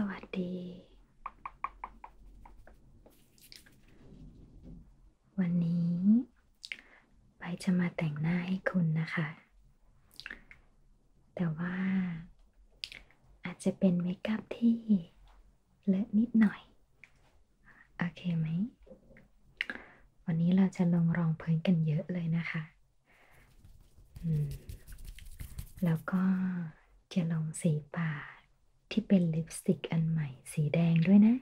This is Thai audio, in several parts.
สวัสดี วันนี้ไปจะมาแต่งหน้าให้คุณนะคะ แต่ว่าอาจจะเป็นเมคอัพที่เลอะนิดหน่อย โอเคไหม วันนี้เราจะลงรองพื้นกันเยอะเลยนะคะแล้วก็จะลงสีปาก ที่เป็นลิปสติกอันใหม่สีแดงด้วยนะ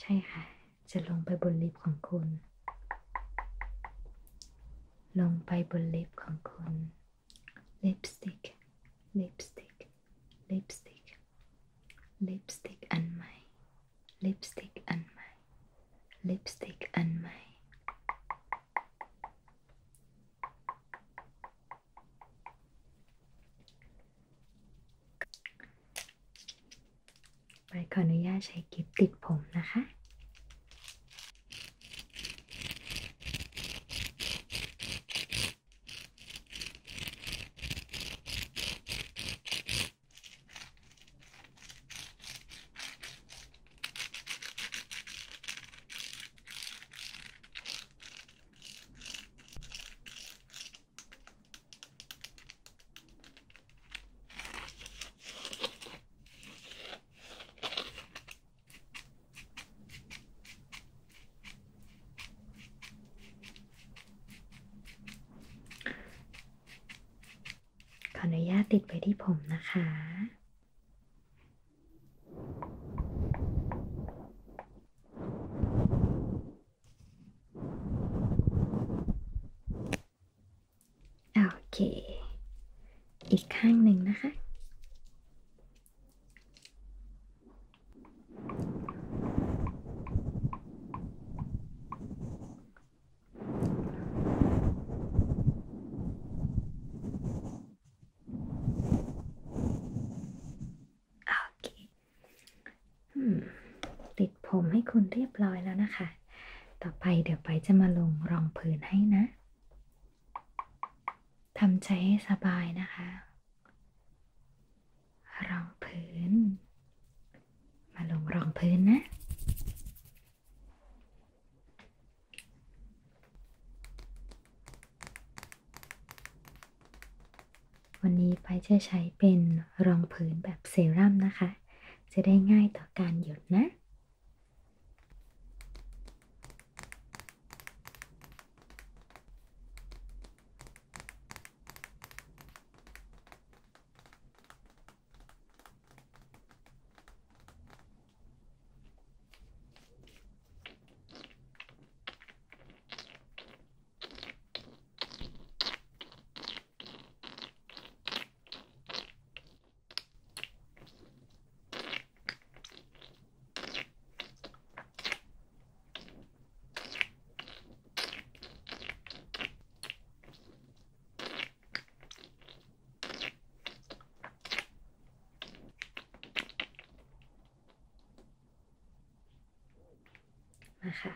ใช่ค่ะ จะลงไปบน lip ของคุณ ลงไปบน lip ของคุณลิปสติกลิปสติกลิปสติกลิปสติกอันใหม่ลิปสติกอันใหม่ลิปสติกอันใหม่ ขออนุญาตใช้กิฟติดผมนะคะ ติดไปที่ผมนะคะ โอเค อีกข้างหนึ่งนะคะ โอเคอืมติด ผมให้คุณเรียบร้อยแล้วนะคะ ต่อไปเดี๋ยวไปจะมาลงรองพื้นให้นะทำใจให้สบายนะคะ รองพื้น มาลงรองพื้นนะวันนี้ไปจะใช้เป็นรองพื้นแบบเซรั่มนะคะ จะได้ง่ายต่อการหยดนะ มาค่ะ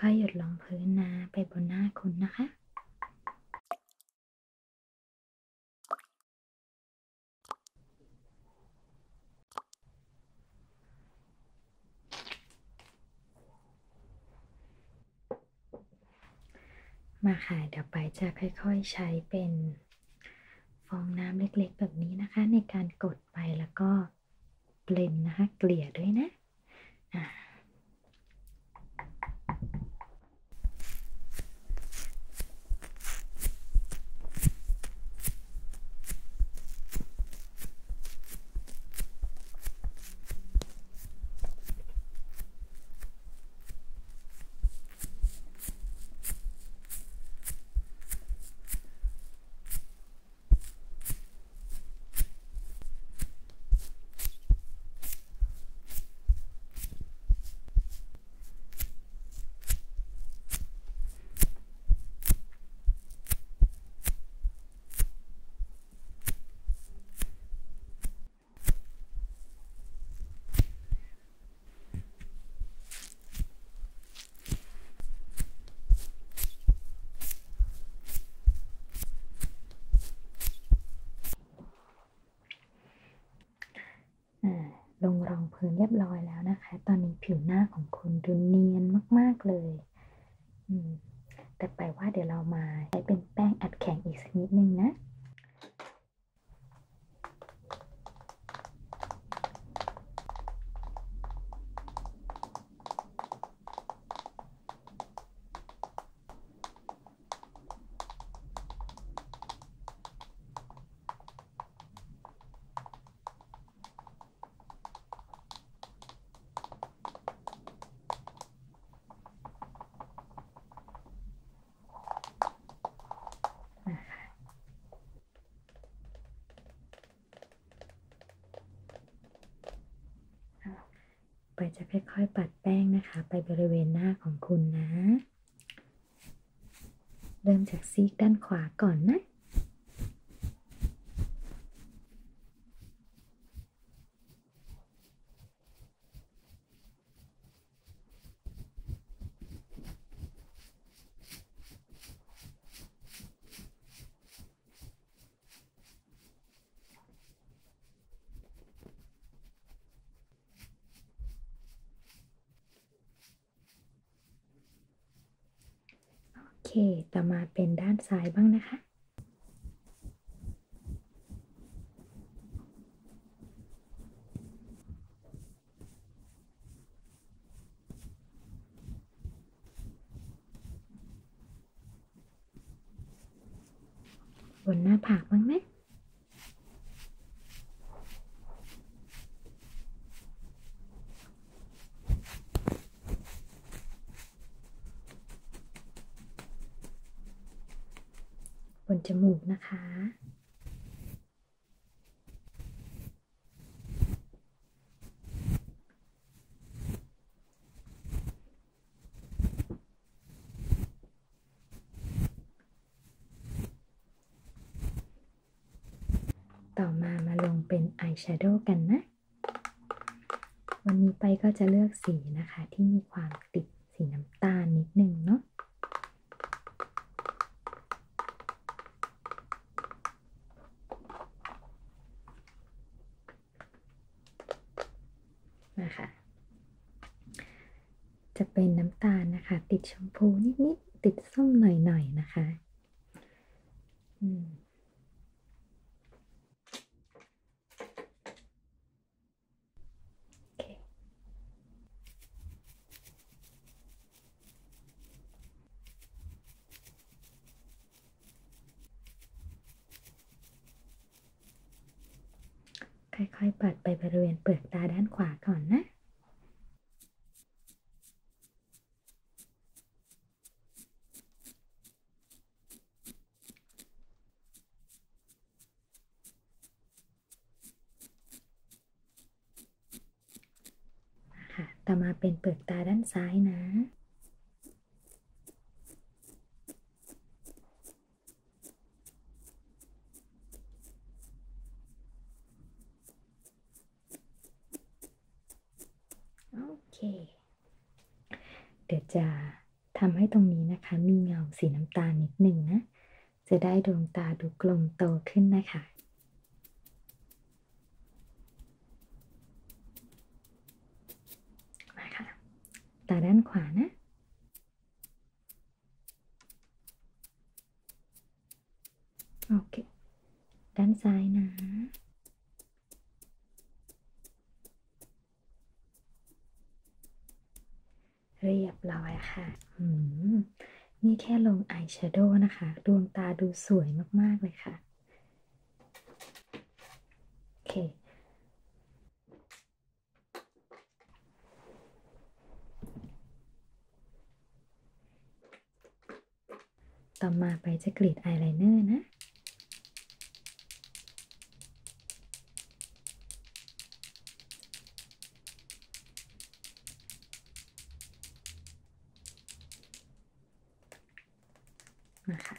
ค่อยๆหยดลงพื้นนะไปบนหน้าคุณนะคะมาค่ะเดี๋ยวไปจะค่อยๆใช้เป็นฟองน้ำเล็กๆ แบบนี้นะคะ ในการกดไปแล้วก็เบลนนะคะ เกลี่ยด้วยนะอ่า โคุณเรียบร้อยแล้วนะคะ ตอนนี้ผิวหน้าของคุณดูเนียนมากๆเลยแต่ไปว่าเดี๋ยวเรามาใช้เป็นแป้งอัดแข็งอีกสักนิดนึงนะ ไปจะค่อยๆ ปัดแป้งนะคะ ไปบริเวณหน้าของคุณนะ เริ่มจากซีกด้านขวาก่อนนะ เค ต่อมาเป็นด้านซ้ายบ้างนะคะ บนหน้าผากบ้างไหม บ นจมูกนะคะ ต่อมามาลงเป็นอายแชโดว์กันนะ วันนี้ไปก็จะเลือกสีนะคะที่มีความติด นะคะ จะเป็นน้ำตาลนะคะ ติดชมพูนิดๆ ติดส้มหน่อยๆนนะคะ อืมโอเค ค่อยๆ ปัดไปบริเวณเปลือกตาด้านขวาก่อนนะ ค่ะมาเป็นเปลือกตาด้านซ้ายนะ โอเค เดี๋ยวจะทำให้ตรงนี้นะคะ มีเงาสีน้ำตาลนิดหนึ่งนะ จะได้ดวงตาดูกลมโตขึ้นนะคะ มาค่ะ ตาด้านขวานะ โอเค ด้านซ้ายนะเรียบร้อยค่ะ นี่แค่ลงอายแชโดว์นะคะ ดวงตาดูสวยมาก ๆ เลยค่ะ โอเค ต่อมาไปจะกรีดอายไลเนอร์นะ นะคะ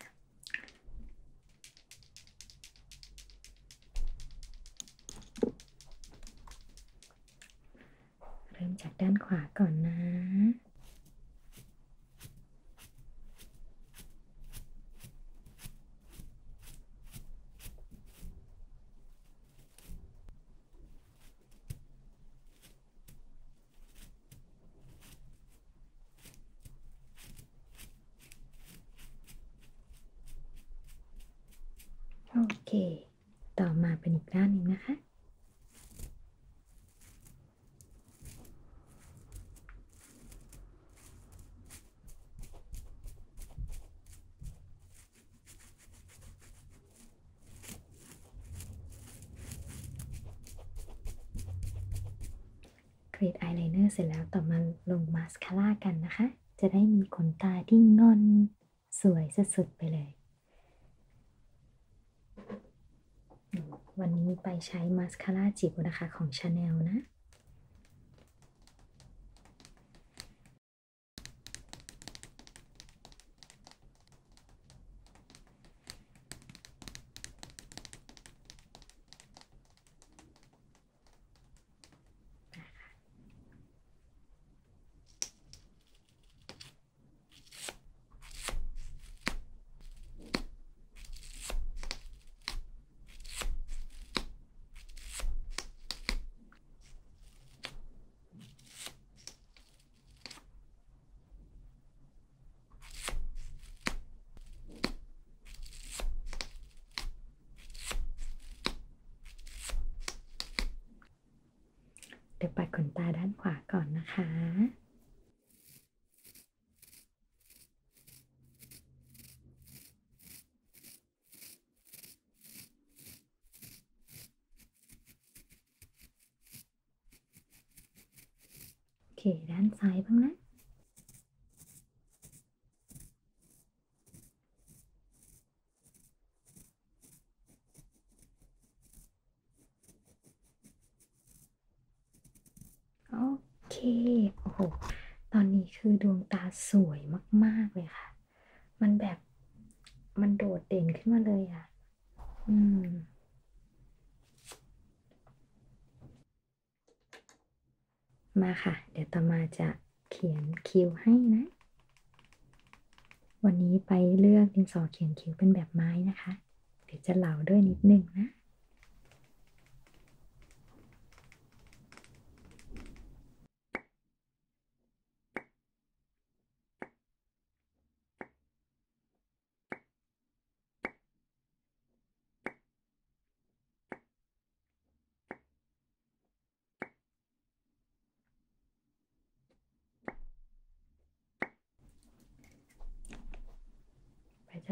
เริ่มจากด้านขวาก่อนนะ เค ต่อมาเป็นอีกด้านหนึ่งนะคะ กรีดอายไลเนอร์เสร็จแล้วต่อมาลงมาสคาร่ากันนะคะ จะได้มีขนตาที่งอนสวยสุดๆไปเลย วันนี้ไปใช้มาสคาร่าจิ๋วนะคะของ Chanel นะ ดี๋ยวปัดขนตาด้านขวาก่อนนะคะ โอเค ด้านซ้ายบ้างนะ โอเค โอ้โห ตอนนี้ คือดวงตาสวยมากๆเลยค่ะ มันแบบมันโดดเด่นขึ้นมาเลยอะ อืม มาค่ะ เดี๋ยวต่อมาจะเขียนคิ้วให้นะ วันนี้ไปเลือกดินสอเขียนคิ้วเป็นแบบไม้นะคะ เดี๋ยวจะเหลาด้วยนิดนึงนะ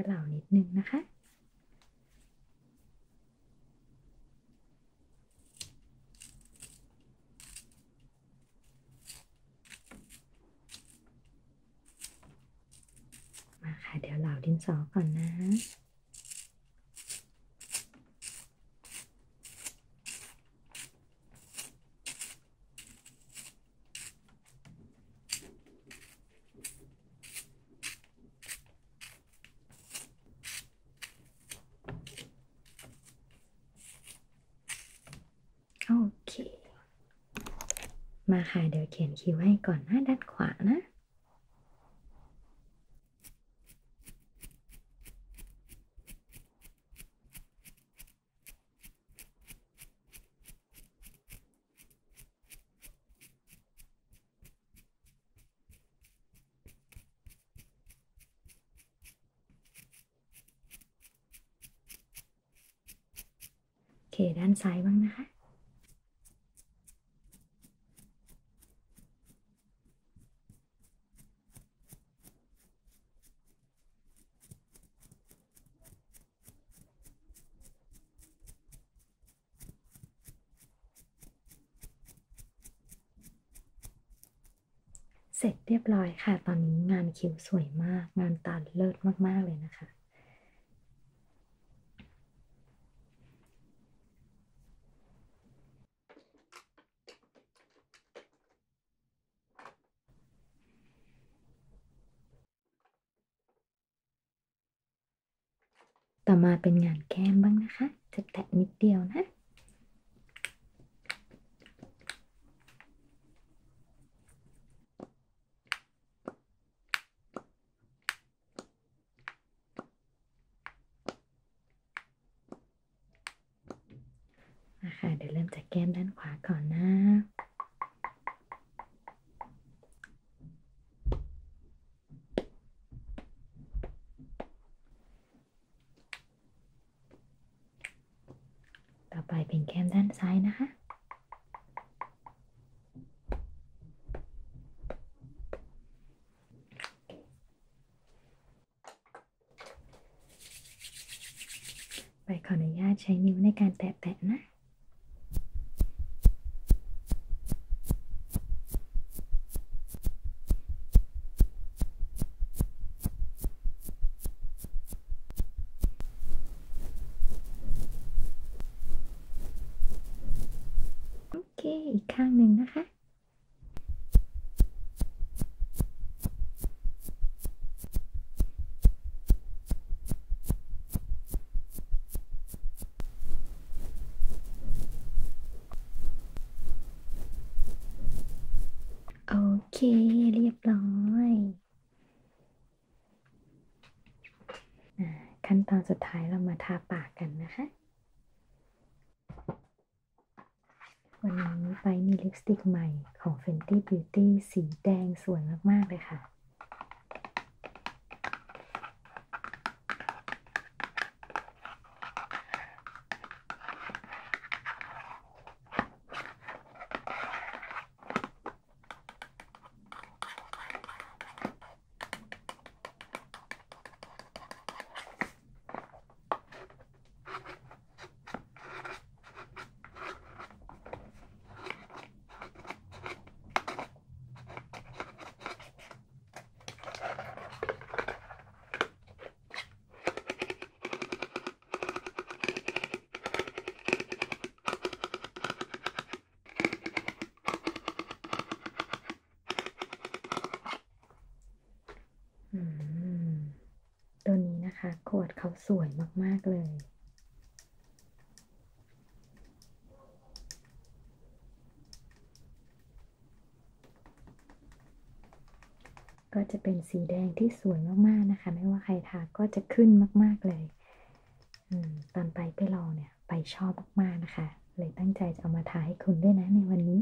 เหลานิดนึงนะคะ มาค่ะ เดี๋ยวเหลาดินสอก่อนนะ โอเค มาค่ะเดี๋ยวเขียนคิ้วให้ก่อนหนะด้านขวานะ โอเค ด้านซ้ายบ้าง เสร็จเรียบร้อยค่ะ ตอนนี้งานคิ้วสวยมาก งานตาเลิศมาก ๆ เลยนะคะ ต่อมาเป็นงานแก้มบ้างนะคะ จะแตะนิดเดียวนะ เดี๋ยวเริ่มจากแก้มด้านขวาก่อนนะโไปเป็นแก้มด้านซ้ายนะคะไปขออนุญาตใช้นิ้วในการแตะๆนะ โอเค อีกข้างหนึ่งนะคะ โอเค เรียบร้อยอาขั้น ตอนสุดท้ายเรามาทาปากกันนะคะ วันนี้ไปมีลิปสติกใหม่ของ Fenty Beauty สีแดงสวยมาก ๆ เลยค่ะ อืม ตัวนี้นะคะ ขวด เขาสวยมาก ๆ เลย ก็จะเป็นสีแดงที่สวยมาก ๆ นะคะ ไม่ว่าใครทาก็จะขึ้นมาก ๆ เลยอืมตอนไปไปลองเนี่ย ไปชอบมาก ๆ นะคะ เลยตั้งใจจะเอามาทาให้คุณด้วยนะในวันนี้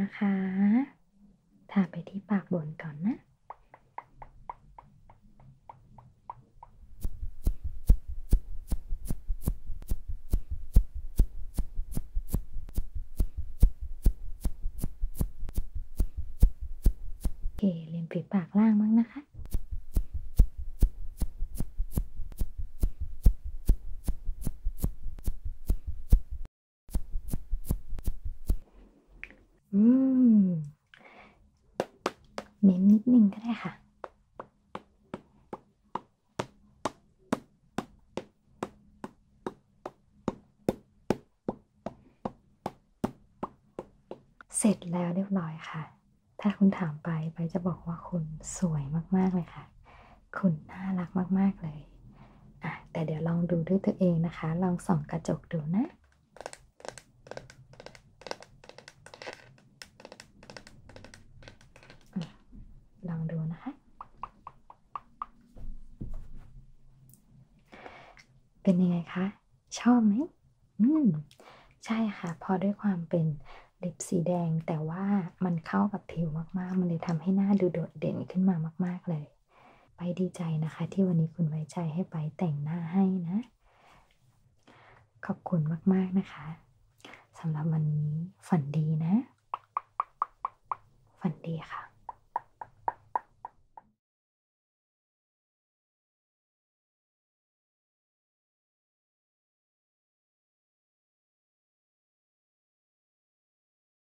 นะคะทาไปที่ปากบนก่อนนะ โอเคเลียมฝีปากล่างบ้างนะคะ อืม เน้นนิดนึงก็ได้ค่ะ เสร็จแล้วเรียบร้อยค่ะ ถ้าคุณถามไปไปจะบอกว่าคุณสวยมากๆเลยค่ะ คุณน่ารักมากๆเลยอะแต่เดี๋ยวลองดูด้วยตัวเองนะคะ ลองส่องกระจกดูนะ ลองดูนะคะ เป็นยังไงคะ ชอบไหมอืมใช่ค่ะ พอด้วยความเป็นลิปสีแดงแต่ว่ามันเข้ากับผิวมากๆ มันเลยทำให้หน้าดูโดดเด่นขึ้นมามากๆเลย ไปดีใจนะคะ ที่วันนี้คุณไว้ใจให้ไปแต่งหน้าให้นะ ขอบคุณมากๆนะคะสำหรับวันนี้ฝันดีนะ ฝันดีค่ะ